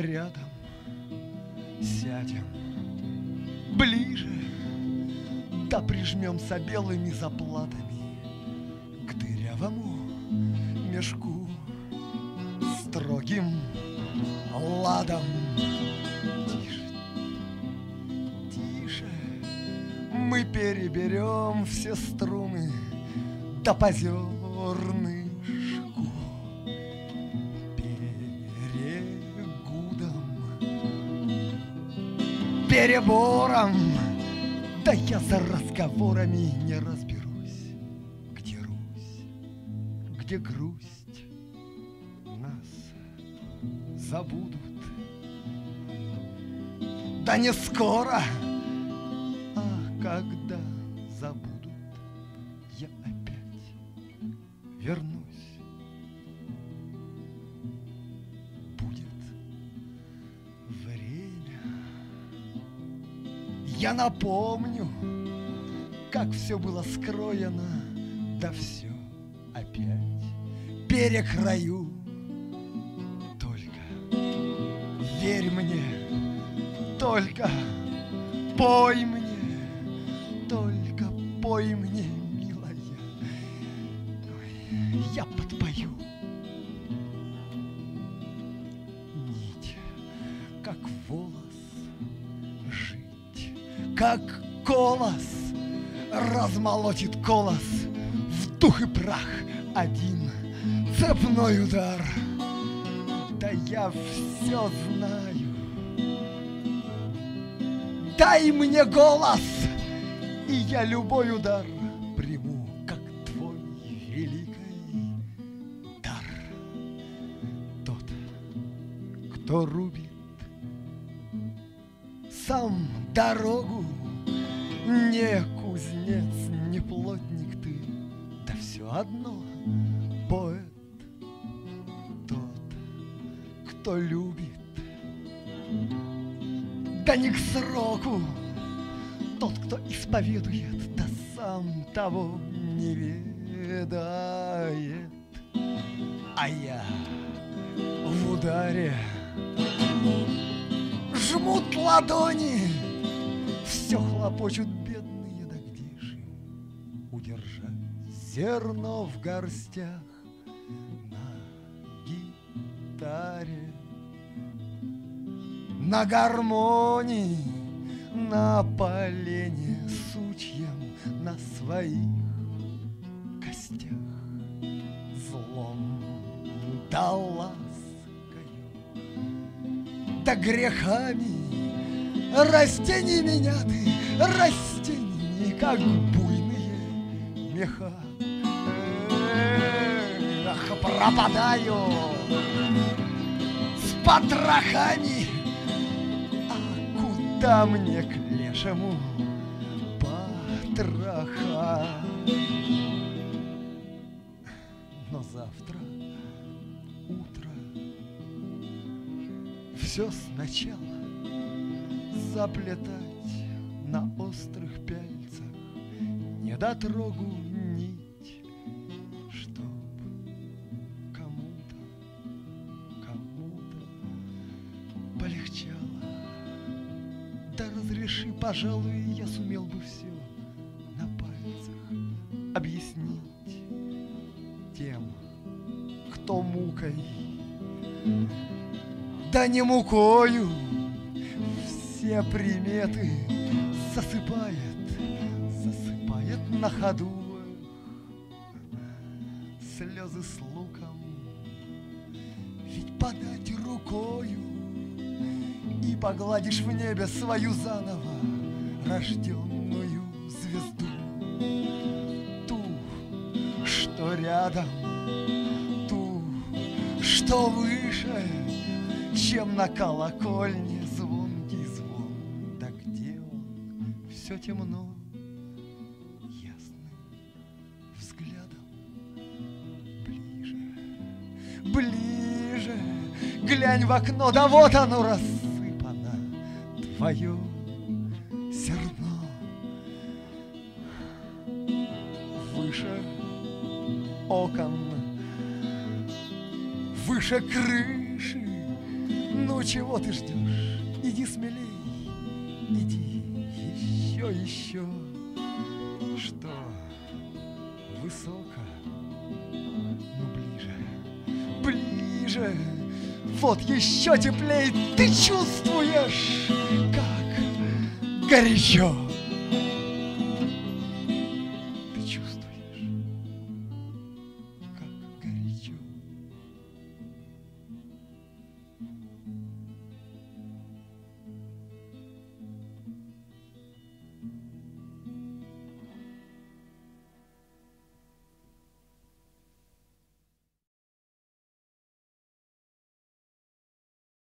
рядом сядем ближе, да прижмемся белыми заплатами к дырявому мешку строгим ладом. Тише, тише, мы переберем все струны до позернышку. Перебором, да я за разговорами не разберусь, где Русь, где грусть? Нас забудут. Да не скоро, а когда забудут, я опять вернусь. Я напомню, как все было скроено, да все опять перекрою. Только верь мне, только пой мне, только пой мне, милая. Ой, я подпою. Как колос размолотит колос в дух и прах один цепной удар. Да я все знаю. Дай мне голос, и я любой удар приму, как твой великий дар. Тот, кто рубит сам дорогу, не кузнец, не плотник ты, да все одно поэт. Тот, кто любит, да не к сроку, тот, кто исповедует, да сам того не ведает. А я в ударе жмут ладони, все хлопочут бедные, да где ж им удержать зерно в горстях на гитаре, на гармонии, на полене сучьем, на своих костях злом да ласкою, да грехами растений меня ты, растений, как буйные меха. Ах, пропадаю с потрохами, а куда мне к лешему потроха? Но завтра утро все сначала заплетать на острых пяльцах недотрогу нить, чтоб кому-то, кому-то полегчало. Да разреши, пожалуй, я сумел бы все на пальцах объяснить тем, кто мукой, да не мукою все приметы засыпает, засыпает на ходу слезы с луком. Ведь подать рукою и погладишь в небе свою заново рожденную звезду, ту, что рядом, ту, что выше, чем на колокольне Все темно, ясным взглядом ближе, ближе. Глянь в окно, да вот оно рассыпано, твое зерно. Выше окон, выше крыши, ну чего ты ждешь? Иди смелей, иди еще, еще, что высоко, но ближе, ближе. Вот еще теплее ты чувствуешь, как горячо. Ты чувствуешь.